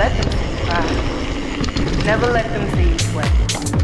let them see you cry. Never let them see you sweat.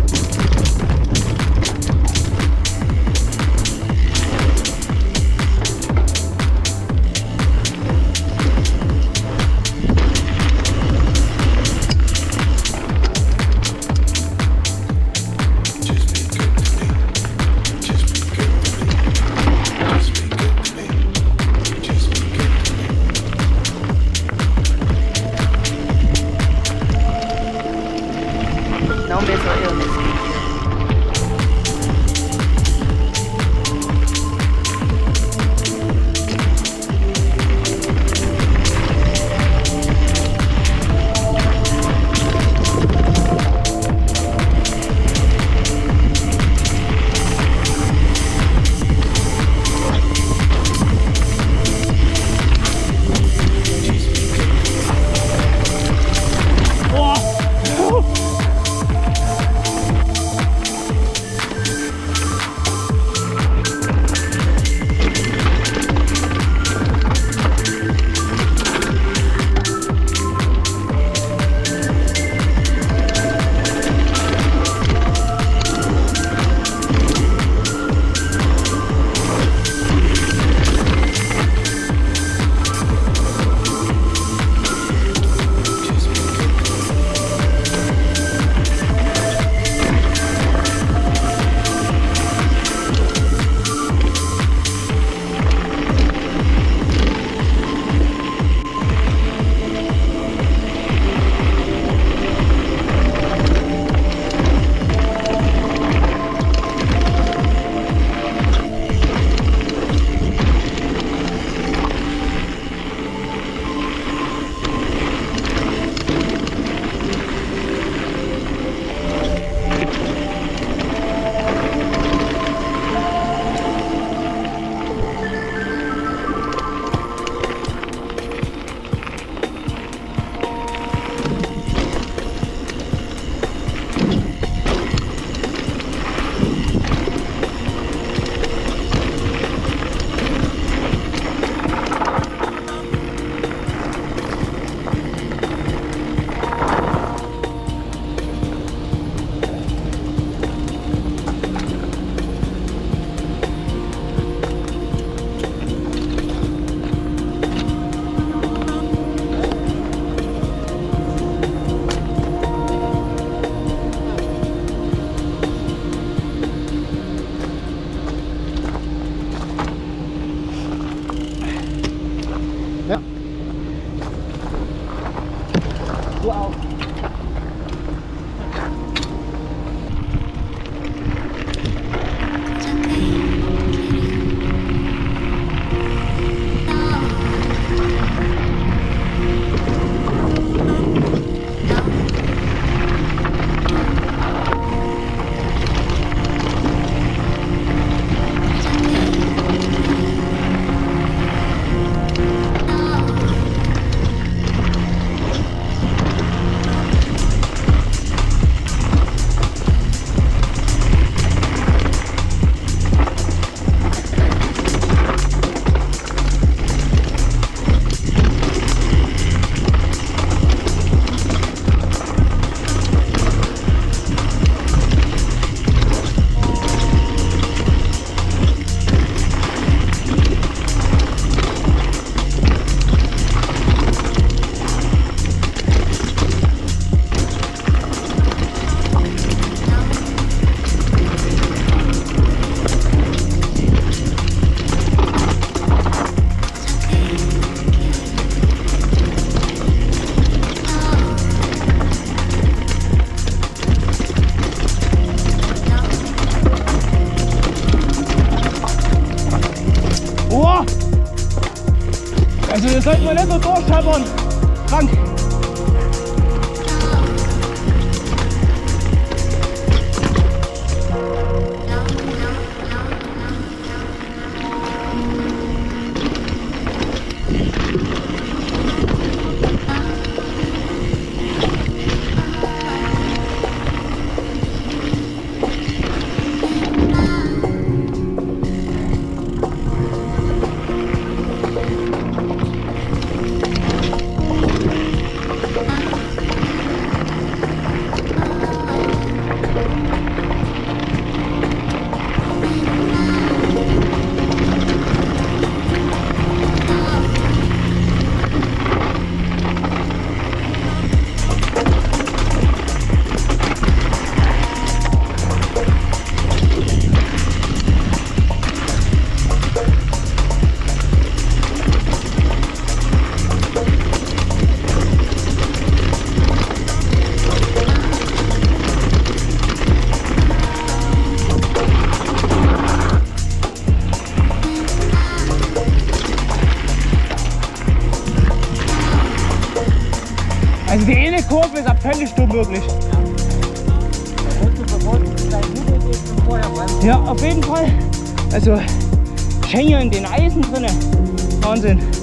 thousand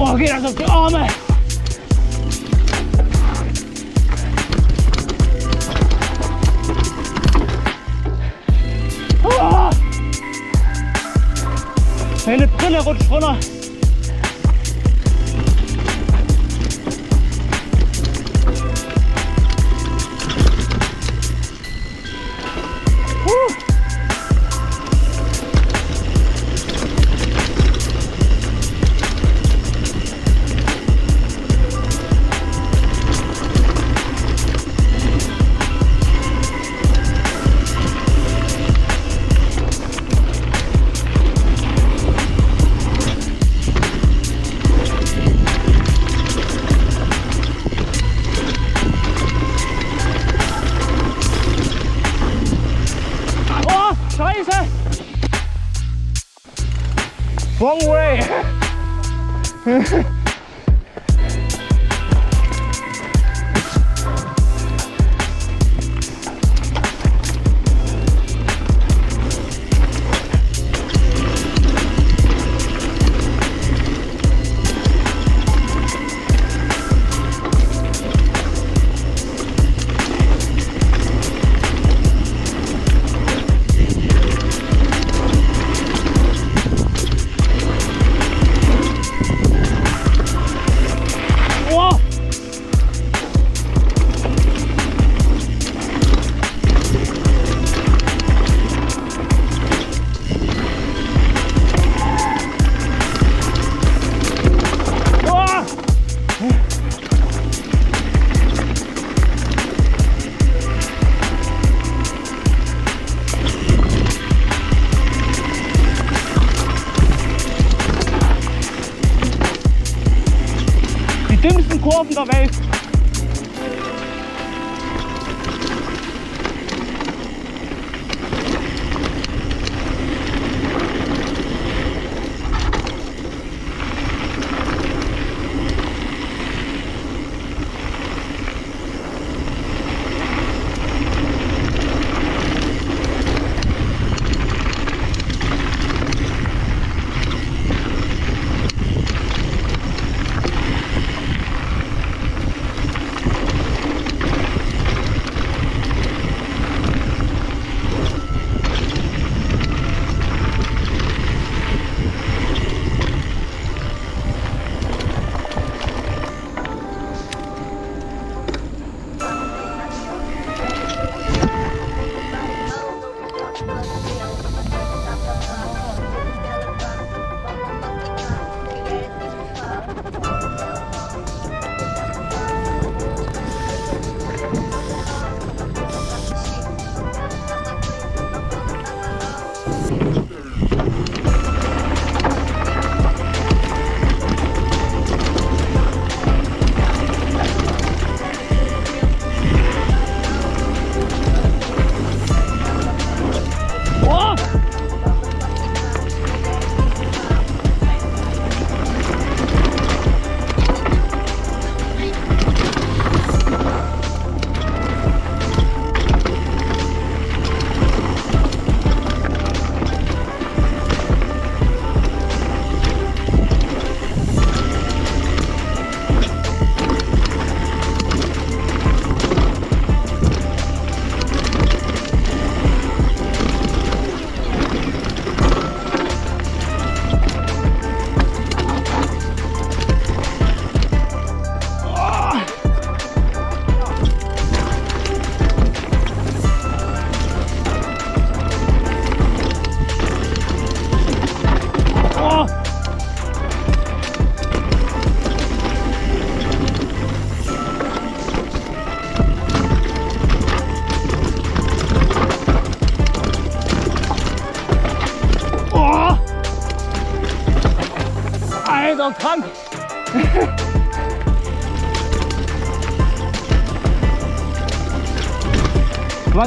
Boah, geht das auf die Arme. Ah. Meine Brille rutscht runter.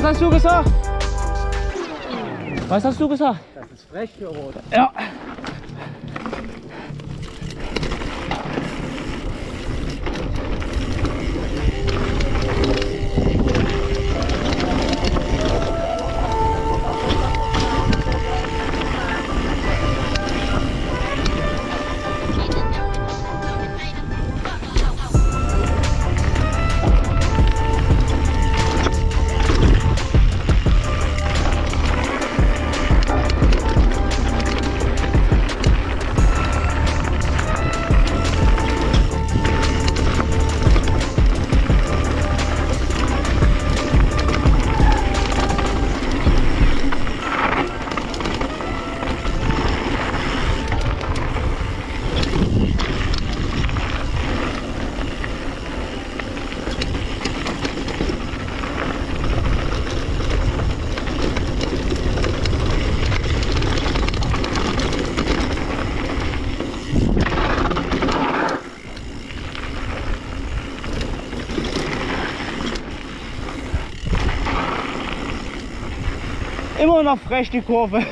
Was hast du gesagt? Was hast du gesagt? Das ist frech für Rot. Ja. Noch frech die Kurve.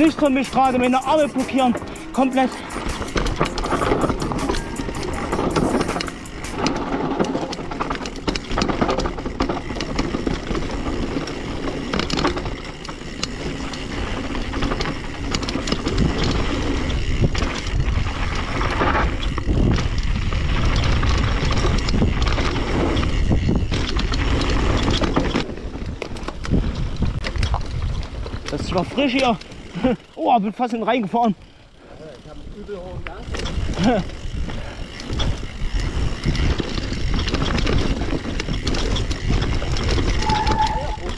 Nicht für mich gerade, meine Arme blockieren. Komplett. Das noch frisch hier. Oh, bin fast in den reingefahren.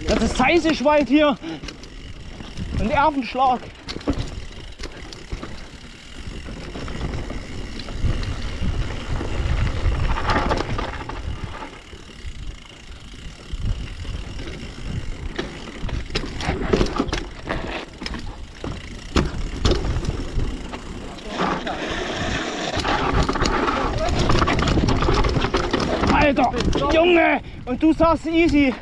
Das ist Zeisischwald hier. Und Erbenschlag. Alter, Junge! Und du sagst easy.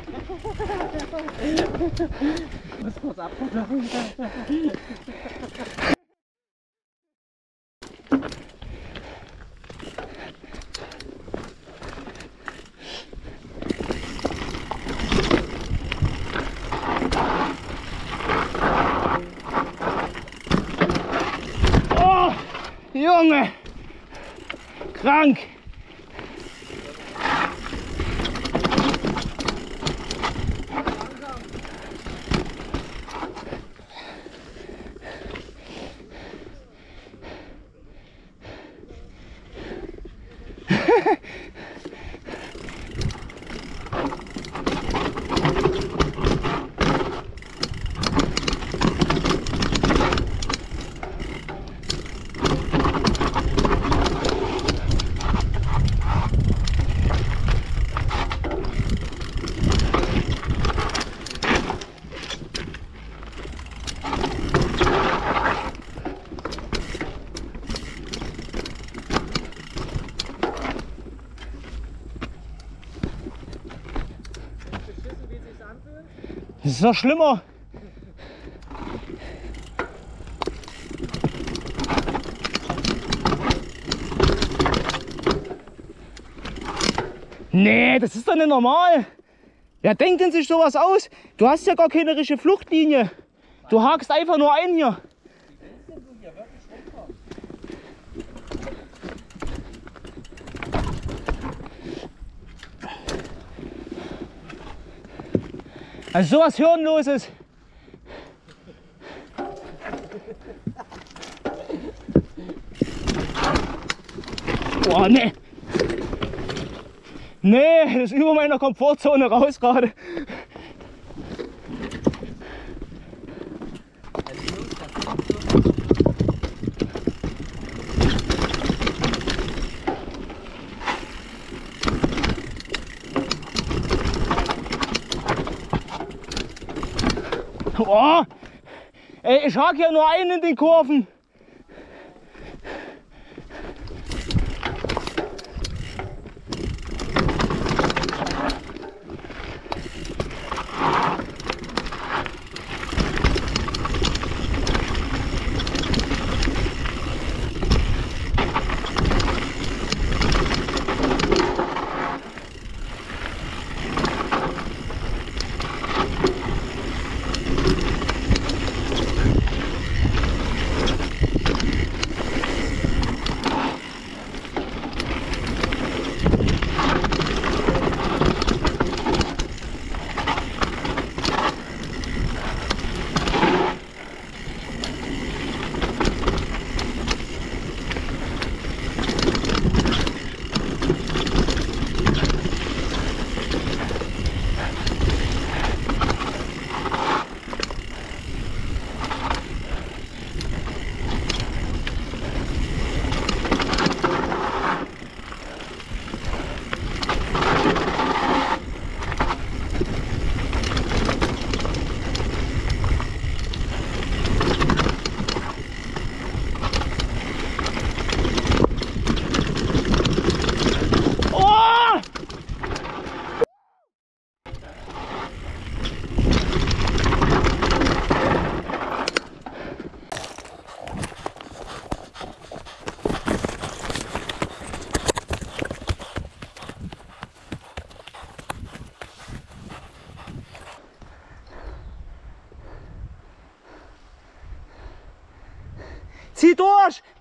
Oh, Junge! Krank! Das ist noch schlimmer. Nee, das ist doch nicht normal. Wer denkt denn sich sowas aus? Du hast ja gar keine richtige Fluchtlinie. Du hakst einfach nur ein hier. Also sowas Hirnloses. Boah, nee. Nee, das ist über meiner Komfortzone raus gerade. Boah, ey, ich hake ja nur einen in den Kurven.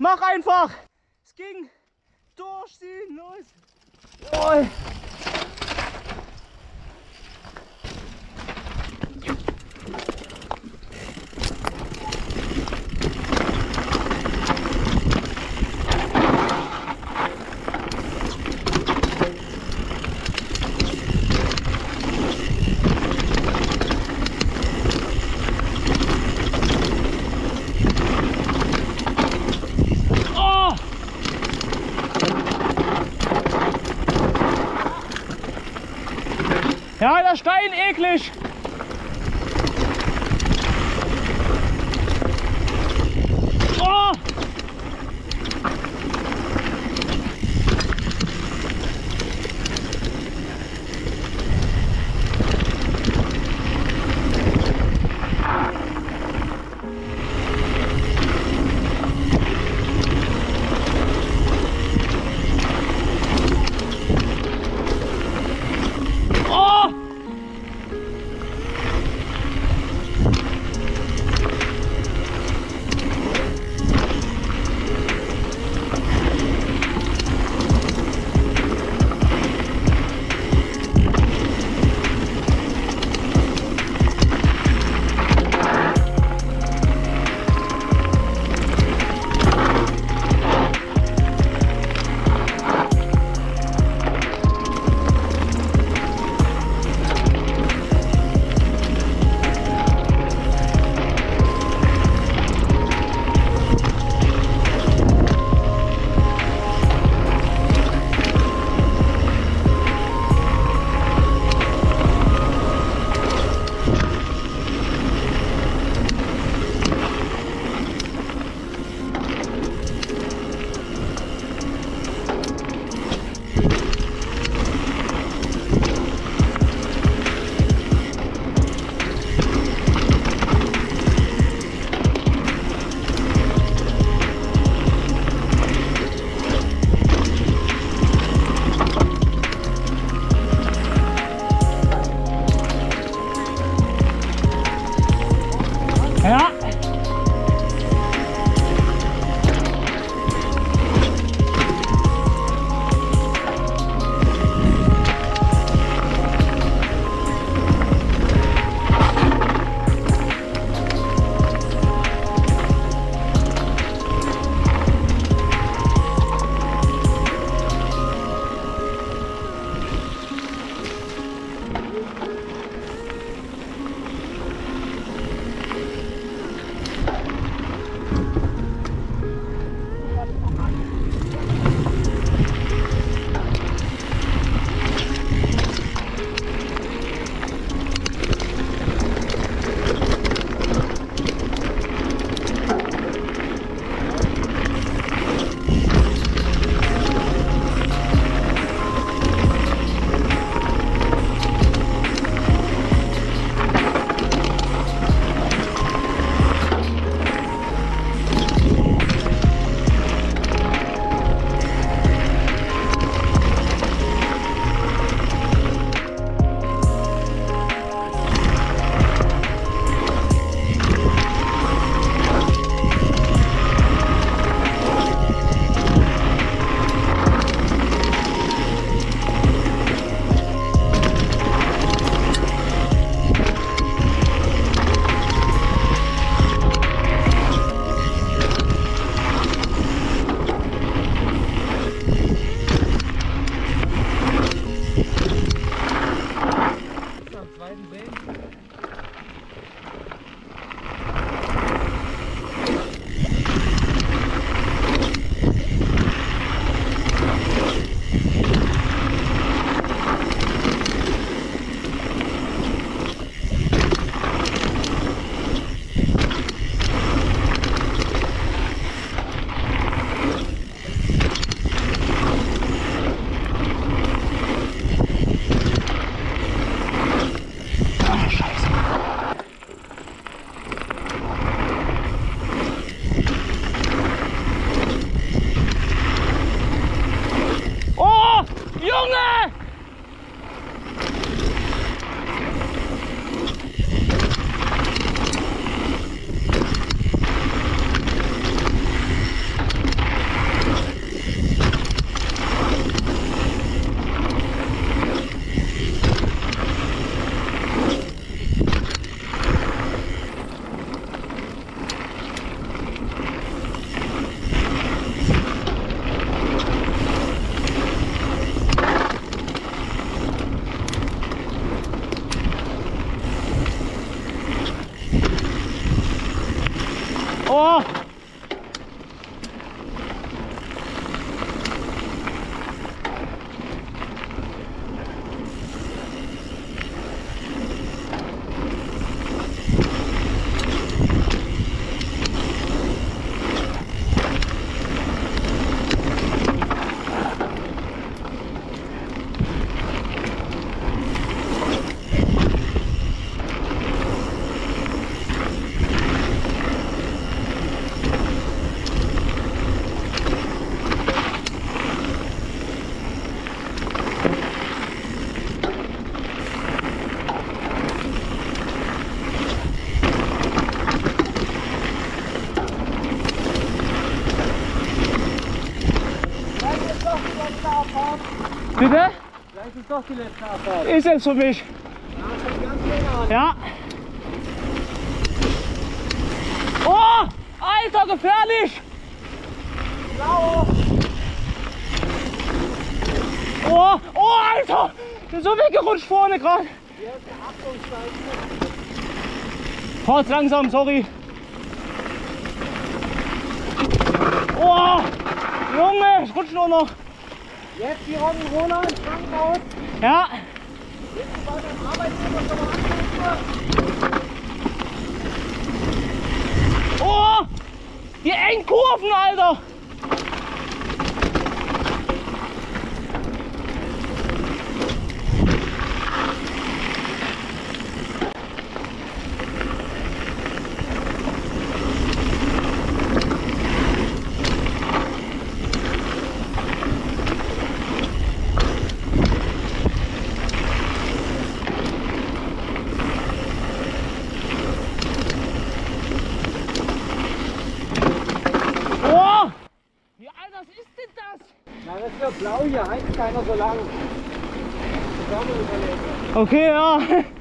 Mach einfach! Es ging! Durchziehen! Los! Jawohl! English? Bitte? Vielleicht ist doch die letzte Abfahrt. Ist jetzt für mich. Ja. Oh! Alter, gefährlich! Oh, oh, Alter! Bin so weggerutscht vorne gerade. Fahrt langsam, sorry. Oh! Junge, ich rutsch nur noch. Jetzt die Robbenroller ins Krankenhaus. Ja. Bei dem Arbeitgeber schon mal anrufen. Oh! Die engen Kurven, Alter! Oh! Wie alt ist denn das? Na, das ist ja blau hier, heißt keiner so lang. Okay, ja.